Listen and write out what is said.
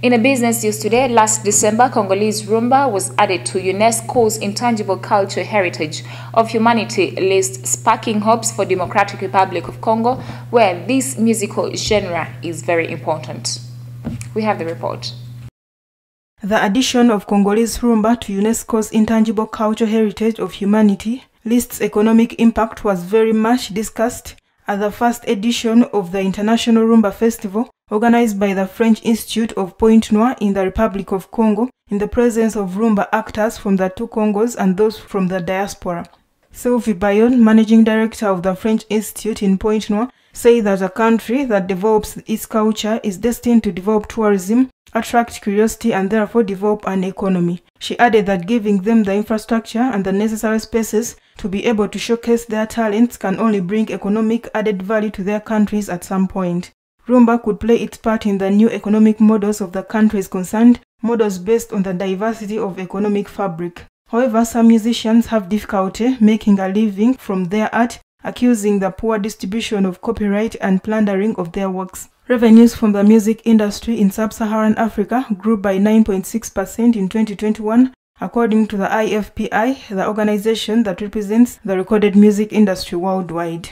In a business news today, last December, Congolese rumba was added to UNESCO's Intangible Cultural Heritage of Humanity list, sparking hopes for Democratic Republic of Congo, where this musical genre is very important. We have the report. The addition of Congolese rumba to UNESCO's Intangible Cultural Heritage of Humanity list's economic impact was very much discussed at the first edition of the International Rumba Festival organized by the French Institute of Pointe Noire in the Republic of Congo in the presence of rumba actors from the two Congos and those from the diaspora. Sylvie Bayon, managing director of the French Institute in Pointe Noire, said that a country that develops its culture is destined to develop tourism, attract curiosity, and therefore develop an economy. She added that giving them the infrastructure and the necessary spaces to be able to showcase their talents can only bring economic added value to their countries at some point. Rumba could play its part in the new economic models of the countries concerned, models based on the diversity of economic fabric. However, some musicians have difficulty making a living from their art, accusing the poor distribution of copyright and plundering of their works. Revenues from the music industry in sub-Saharan Africa grew by 9.6% in 2021 according to the IFPI, the organization that represents the recorded music industry worldwide.